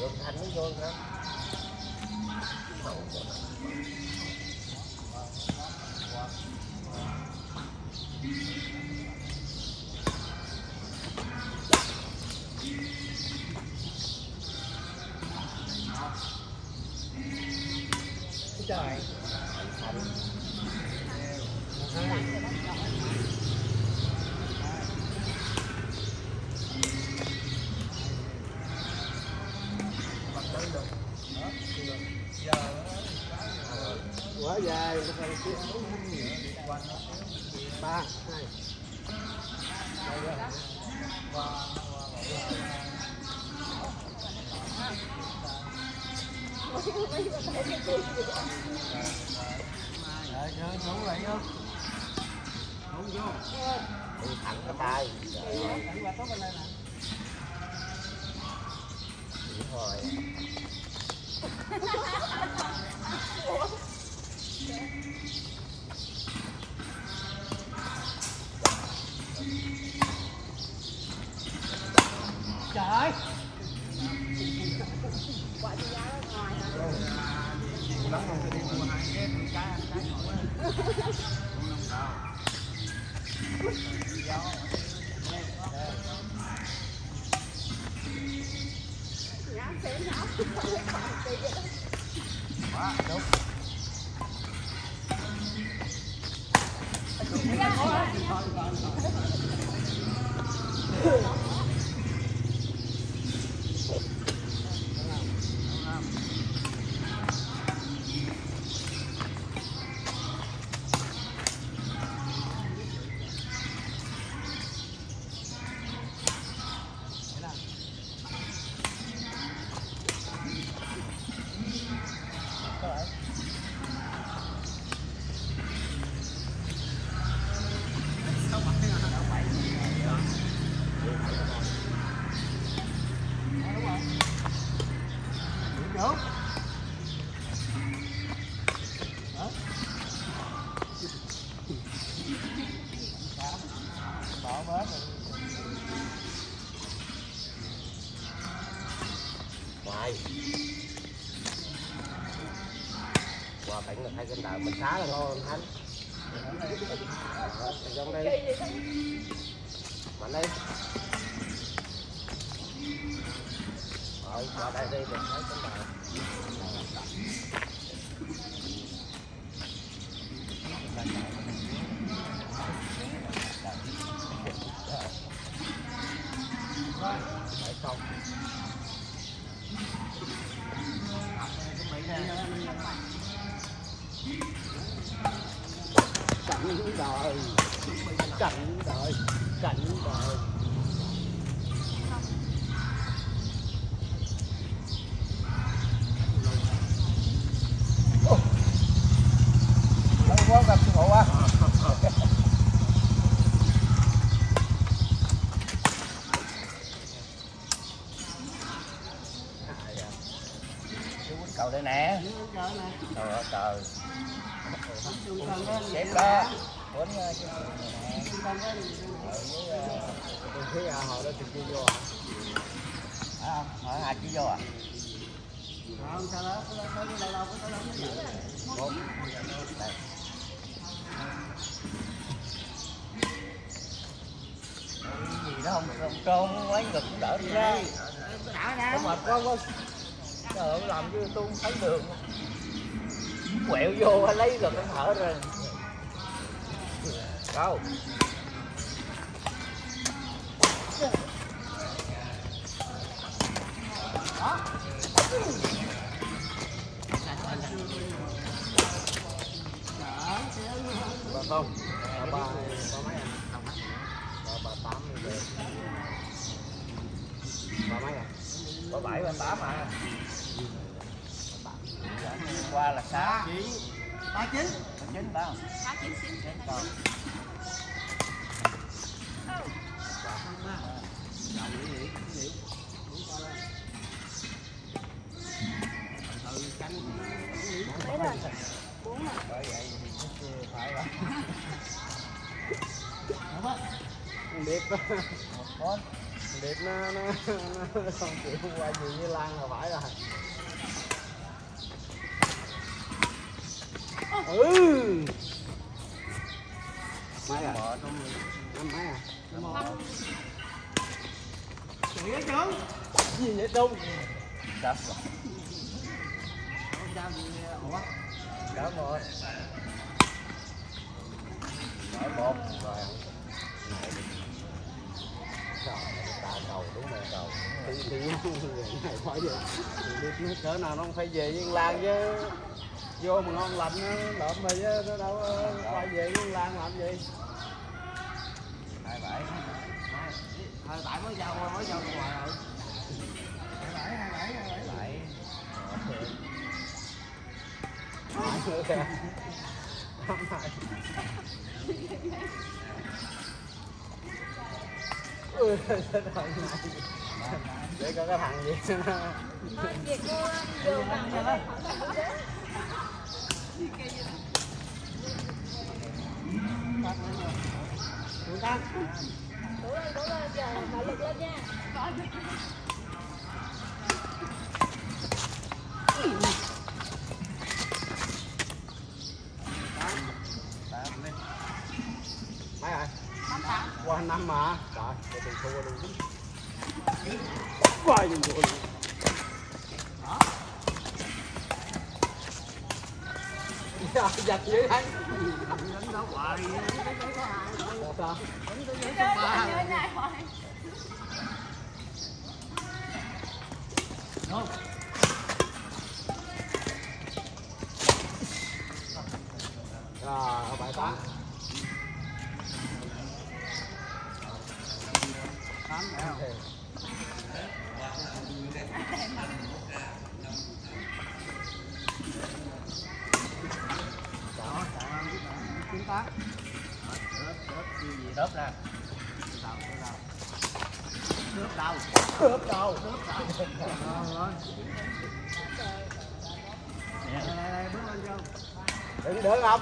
được thành nó vô nữa quá dài nó phải tiếp ba hai Rồi, rồi, xuống lại vô. Xuống vô. đi thẳng cái tay Thẳng qua tốt bên đây nè. Thôi Trời. Đúng. Đó. Bỏ bớt rồi. ngoài trên đời mình xá là ngon anh thánh trong đây mạnh đi rồi qua đây đi mình thấy cái đời Đấy không Cảnh đời. Cảnh đời. Cảnh đời. lâu quá gặp sư phụ quá cầu đây nè Trời nè. trời ơi trời Trung tâm đó. xếp đó cuốn cái chuyện này nè Trung tâm đó. ở với tôi thấy họ đó chụp vô à phải hỏi hai vô à Không, sao đó, có có cái đâu có tới lâu đây gì đó không không trôn lấy ngực cũng đỡ đi ra Đã ra. Mệt quá quá Trời ơi làm chứ tôi không thấy đường Quẹo vô lấy rồi nó thở rồi, Đâu nó nó nó không chịu qua gì với lan là phải rồi. Ừ. Mấy à? Năm mấy à? Chị á chứ gì vậy, đông? Đáp rồi. Đáp gì ủa? Đáp rồi. Đáp một rồi. Trời, đá cầu đúng rồi cầu thì thì này phải vậy thì biết nó cỡ nào nó không phải về yên Lan chứ vô mà ngon lành nó lợm rồi chứ nó đâu quay về yên Lan làm gì Hai bảy hai bảy mới giao mới giao ngoài rồi Bảy hai bảy hai bảy hai bảy sao đời này Để có cái thằng gì nó việc cô bằng Chúng ta Đổ lên, đổ lên, giờ nỗ lực lên nha Tám lên Mấy rồi? Qua năm mà Trời, để tôi thua luôn Qua dùng rồi Dạ, giật dưới đấy Đánh đó hoài Là sao? Chơi này hoài Đúng Rồi, ở bài tám Tám đeo Đó, Chúng ta Đớp, đớp, gì gì đớp ra Đau, đau Đớp đau Cướp đâu Nè, Đây, đây, bước lên cho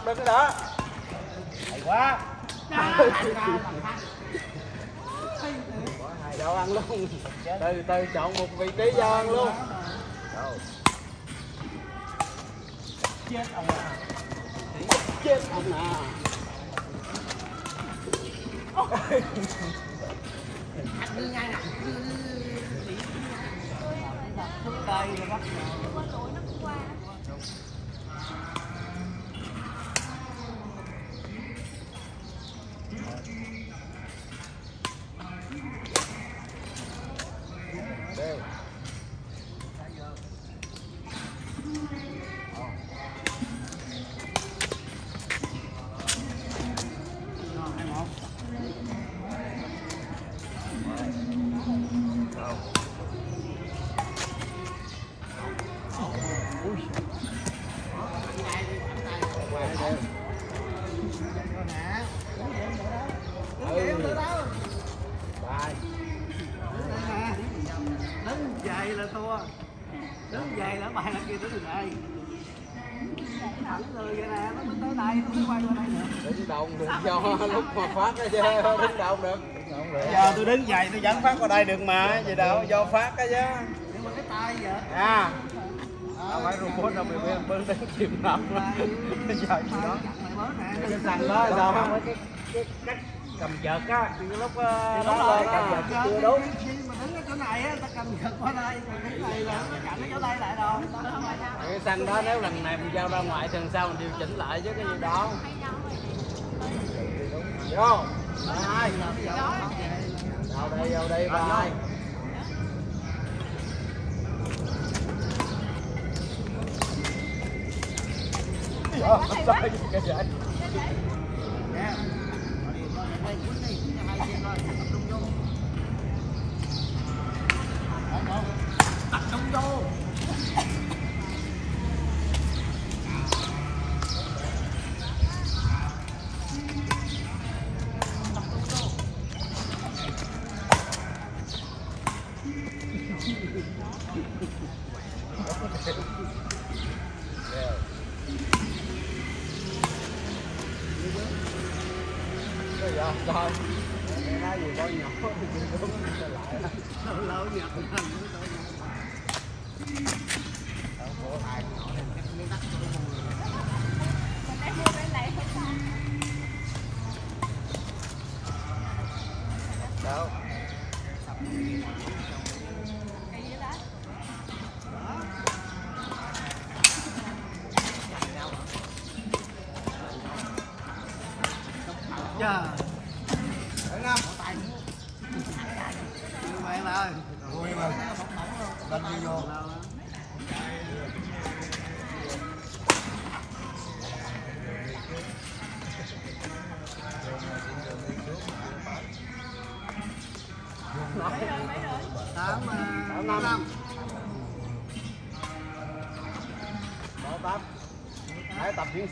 Đừng cái đó. Hay quá. Dạo ăn luôn. Từ từ chọn một vị trí cho ăn luôn. Chết ông à. Chết ông nè Đây rồi bắt Qua lỗi nó cũng qua Đứng dậy là bài là kia tới từ đây Thẳng người vậy nè, nó mới tới đây, nó mới quay qua đây nữa Đứng đồng được cho lúc mà phát đó chứ Đứng đồng được. Giờ tôi đứng dậy tôi dẫn phát qua đây được mà, gì đâu, do phát đó chứ. Nhưng mà cái tay vậy. À. Tao phải robot đâu bị bưng đứng chìm ngập Giờ gì đó. Cái thằng đó sao không? Cái, cái cầm vợt á, cái lúc ờ, đó lên cầm á. vợt chưa đúng. Này á, ta cầm vợt qua đây, còn cái này là nó chặn cái chỗ đây lại đâu. Cái xăng đó nếu lần này mình giao ra ngoài thì lần sau mình điều chỉnh lại chứ cái gì đó. Vô. Hai Vào đây, vào đây, bài Dạ, dog.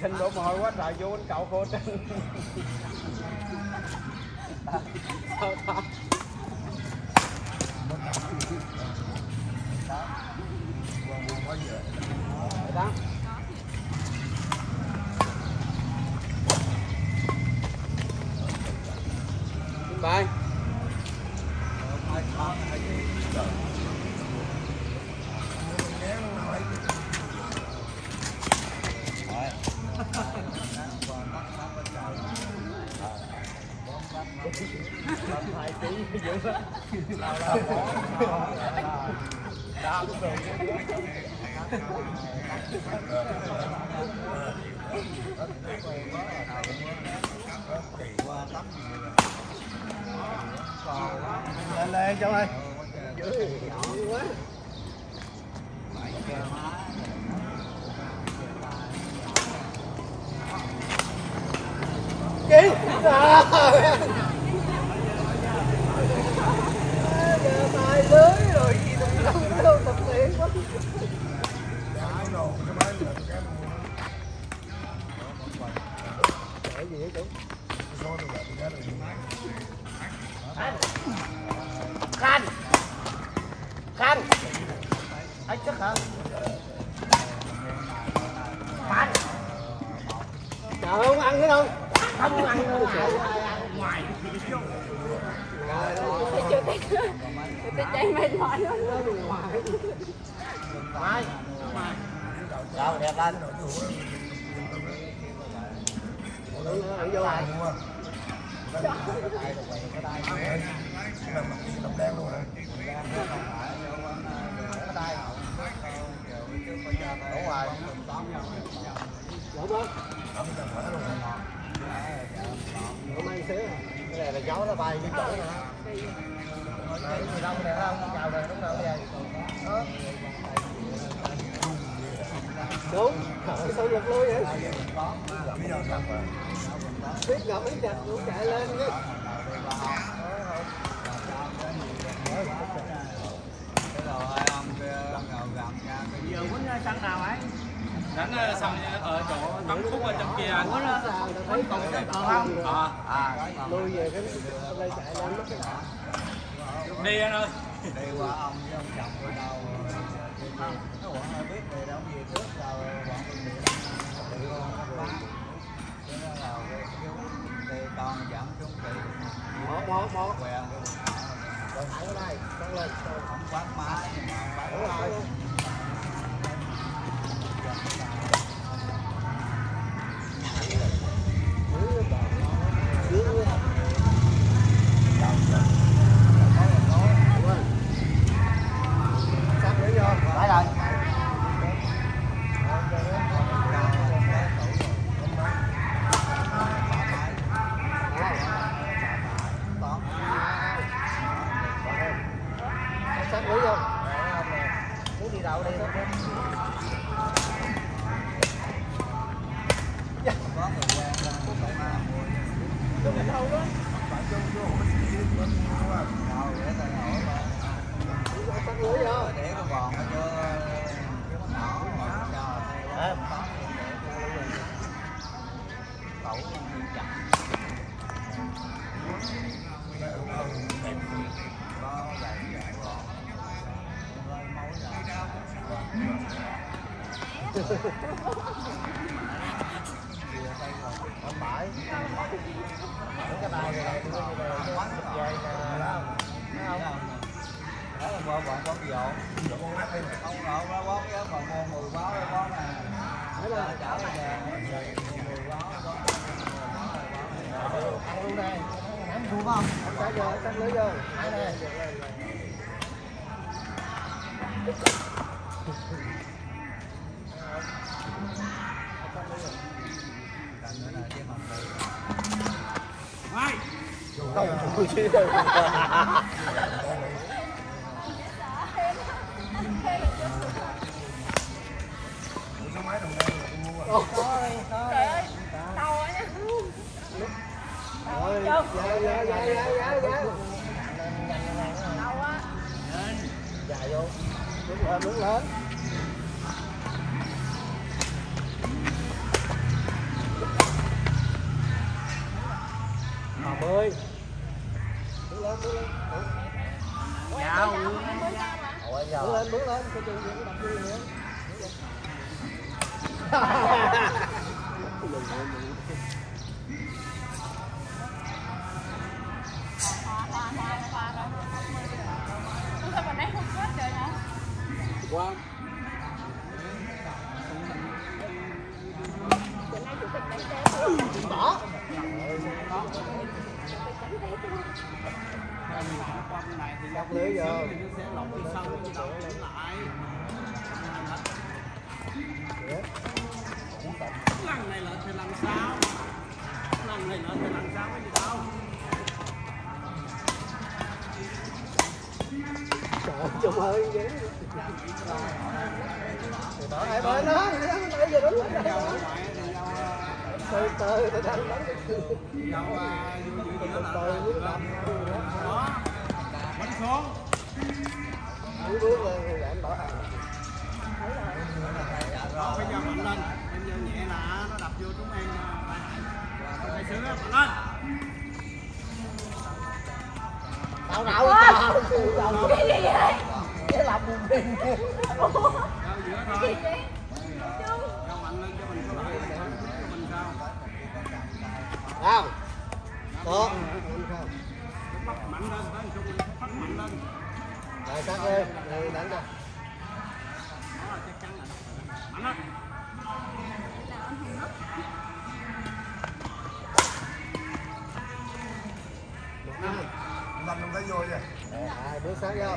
Sinh đổ mồ hôi quá trời vô anh cậu khô trên. Sao tám? Đấy tám. Bài. hai ký dữ lắm nào là bỏ đau cũng được lên lên cháu ơi gió nó bay cái chỗ này cái gì đâu không chào nè đúng rồi vậy Đúng Trời sao lui vậy? Bây giờ xong rồi. Biết ngập biết chặt cũng chạy lên chứ giờ quýnh sẵn nào ấy xong ở chỗ tắm khúc ở trong kia. Anh thấy còn cái không à à lui về cái đây chạy lên mất cái đi anh ơi. Đi qua ông với ông chồng của đâu Nó bọn hơi biết về đâu về trước rồi bọn mình đi một một một quen rồi thẳng ở đây con lên không quát má nhưng mà quát đúng không anh sẽ vô cắt lưới vô đây cần nữa là cái mặt này không chịu chứ đâu trời ơi tàu á nha rồi dạ dạ dạ dạ dạ dạ tàu dạ vô đứng lên đứng lên mà bơi bước lên bước lên dạo bước lên bước lên cái chân gì đập đi nữa hòa hòa hòa hòa rồi sao mà trời hả qua lần này là thì lần sau lần này là thì lần sau cái gì đâu trời ơi chung ơi ghê đó ai nó bây giờ đúng rồi từ từ từ từ bắn xuống. Bước bước lên để anh bỏ hàng. Rồi bây giờ mạnh lên. Em giờ nhẹ là nó đập vô trúng em lại hại. Mày sướng á mạnh lên. Tao nào tao cái gì vậy cái làm buồn giữa cái gì vậy không có. Bắt mạnh lên. Rồi rồi đánh lên Làm không thấy vô vậy. hai bước sáng vô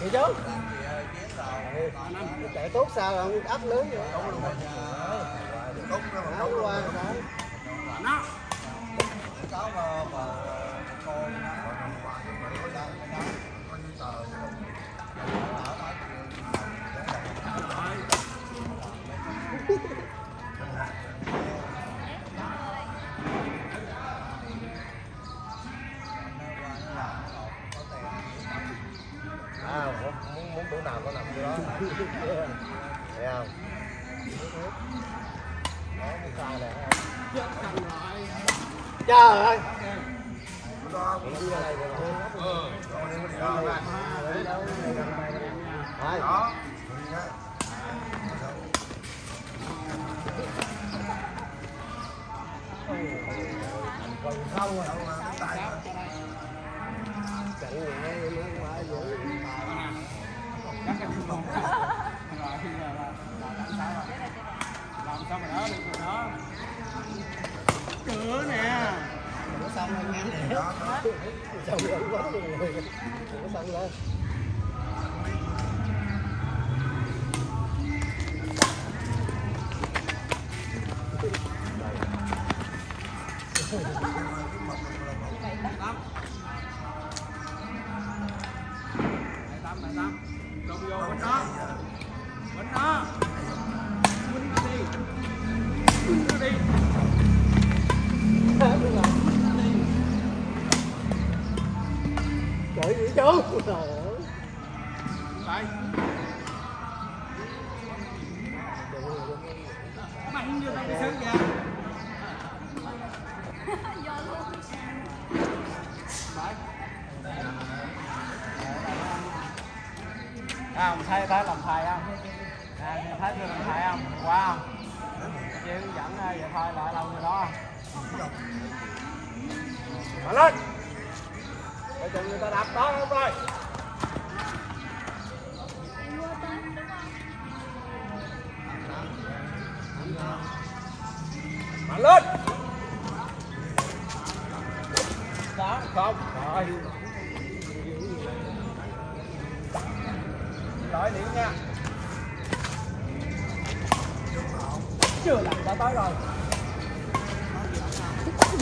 vậy chứ chạy tốt sao không áp lưới vậy Đúng rồi, mà qua rồi đó nó mà mà con Thì á, Còn không rồi. đâu mà đứng tại mà. Nhẹ nó quá dữ các không rồi bây giờ là làm sao mà làm sao mà đỡ được rồi đó cửa nè Nó xong rồi ngán nè. Xong rồi quá rồi. Nó xong lên. À, mình thấy thấy làm thầy không? À, mình thấy chưa làm thầy không? Qua không? Chị hướng dẫn à, vậy thôi lại lâu rồi đó. Mà lên. Bây giờ người ta đạp đó không rồi. Mà lên. Đó không. Rồi.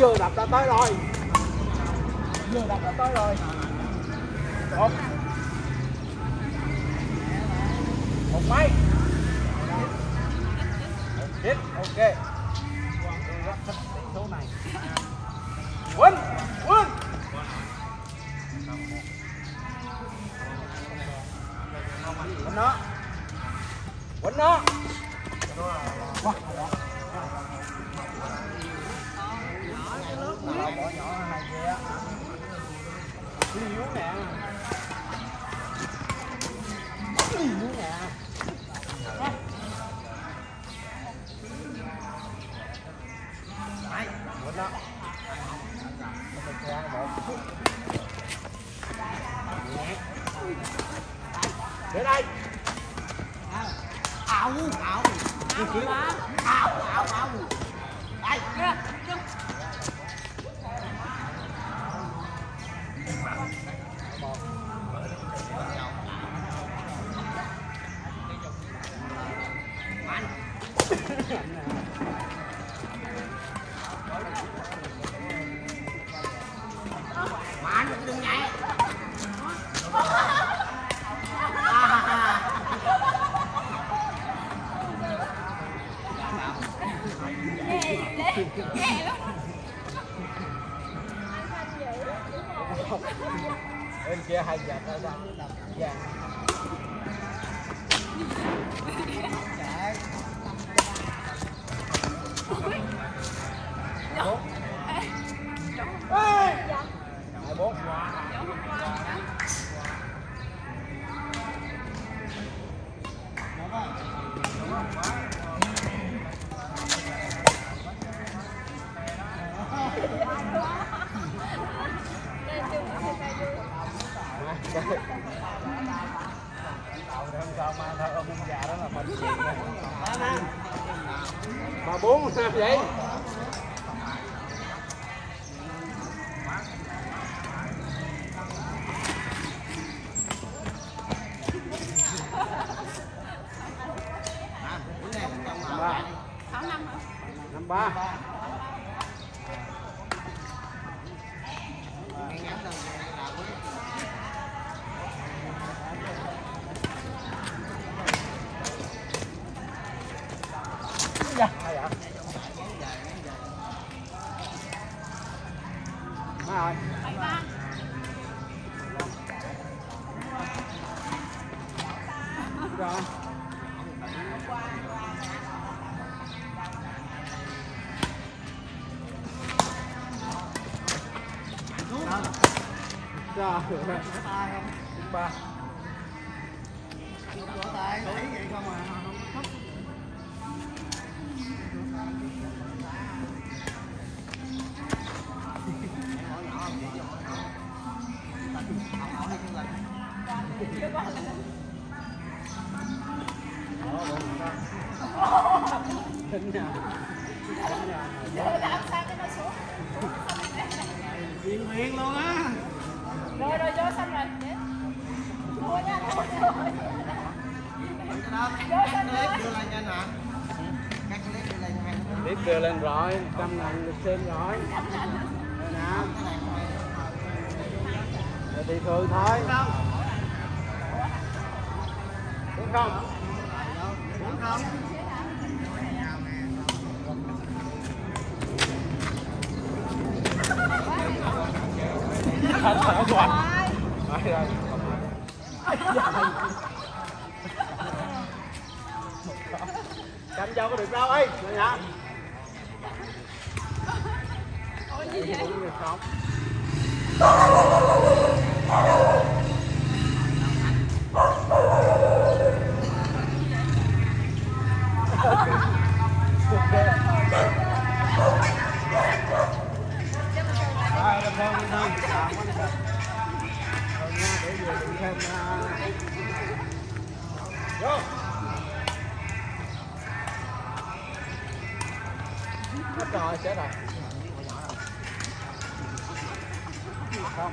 Vừa đập đã tới rồi. Vừa đập đã tới rồi. Một một máy. Một chết ok. Tôi rất thích tỷ số này quên quên. Quên nó. Quên nó. Quá. Nào, bỏ nhỏ hai kia liếu nè yếu nè Đấy, quên đó Mình sẽ ăn một chút Nhẹ. Để đây ảo ảo ảo ảo ảo Đây, em kia hai giờ ở ra vàng ba dạ má ơi Yên yên luôn á. Rồi, rồi, vô xong rồi. Thua nha, thua nha. Vô xong rồi. clip đưa lên rồi trăm ngàn được xem rồi. Nè Rồi thì thường thôi. Đúng không? Đúng không Thật dao có được đâu ấy rồi hả Ôi gì vậy? cũng được thêm à, Vô. Hết rồi, chết rồi. Không.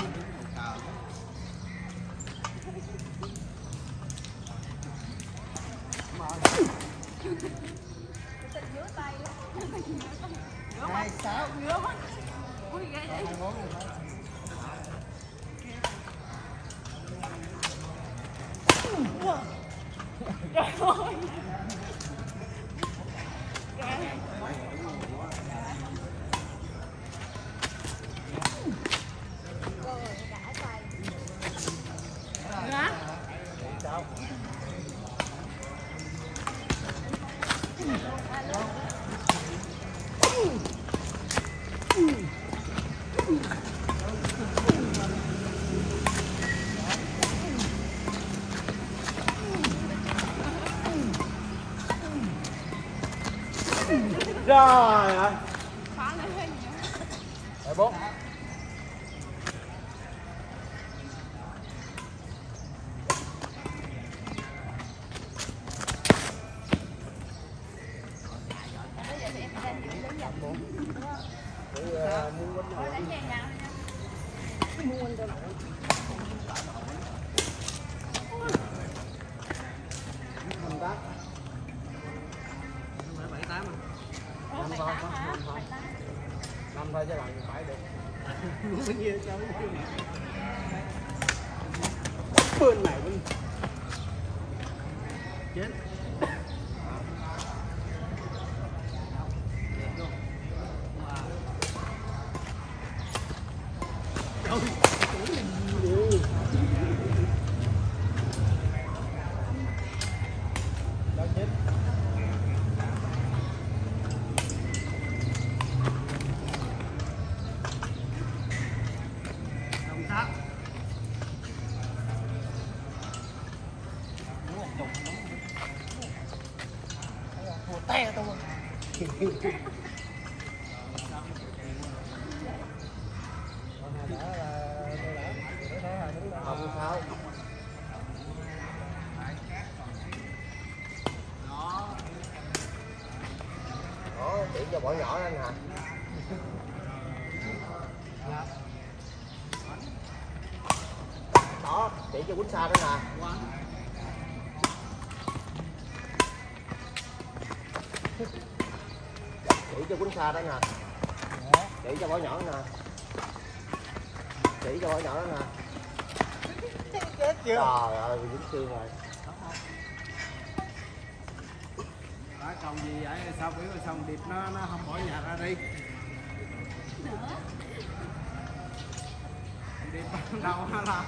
Rồi ơi. Phá lên nhiều. Rồi bốn. Bây giờ thì em ra những lớn dần. Để ờ, muốn quýnh Thôi rồi. đánh nhẹ nhàng thôi nha. Năm tám. phải bảy tám à Ủa, Năm phải thôi, tám hả? năm thôi. Phải tám. Năm thôi chứ làm gì phải được. cái gì cháu Bên này bên chết đó chết. đồng sát Không sao. Đó, chỉ cho bỏ nhỏ lên hả? Đó, chỉ cho quýnh xa đó nè. Xa đó nè. Chỉ cho bỏ nhỏ đó nè. Chỉ cho bỏ nhỏ đó nè. chết chưa Trời ơi, bị dính xương rồi. Đã còn gì vậy sao biểu xong điệp nó nó không bỏ nhà ra đi điệp ban đầu á là nó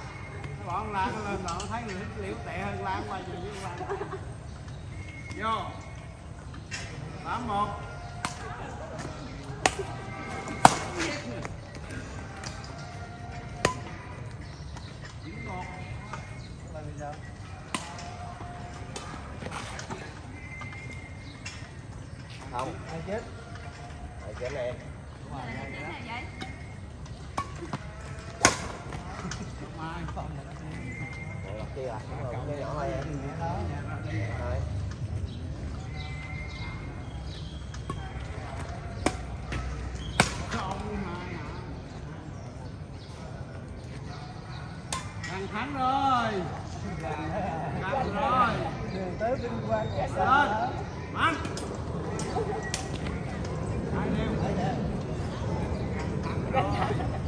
bỏ con lan nó lên rồi nó thấy người liễu tệ hơn lan qua gì với lan vô tám một Yeah.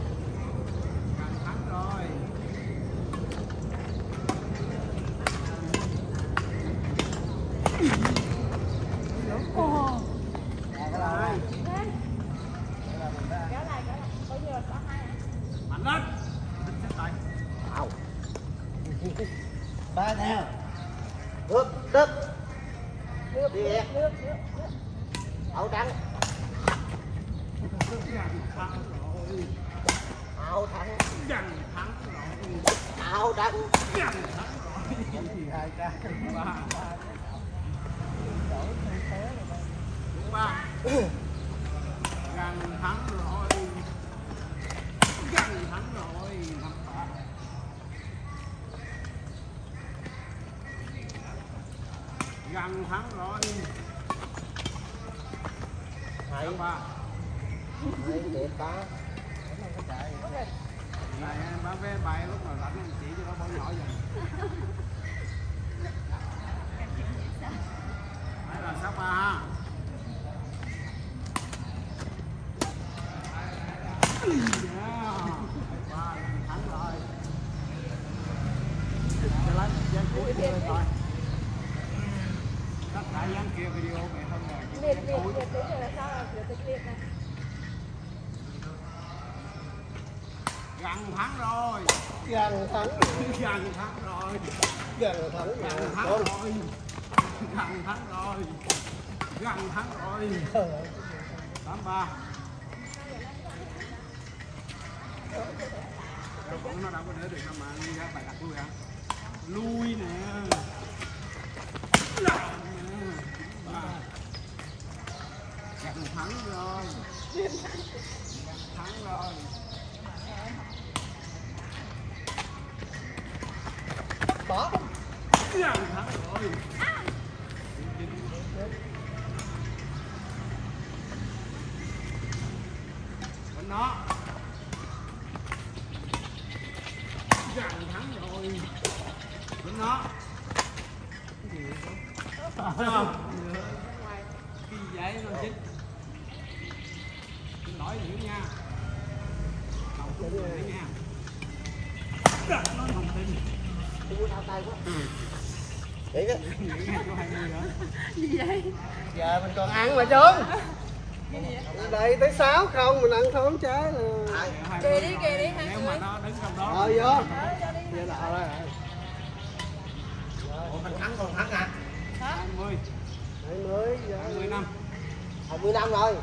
đánh nó gần thắng rồi đánh nó giờ mình còn ăn mà trốn đây tới sáu không mình ăn thốn trái là kì đi kì đi nếu mà nó đứng trong đó. Ờ vô. Ờ, Vậy rồi dạ. mình thắng còn thắng à? Hả? 20 20 20 năm. 20 năm rồi.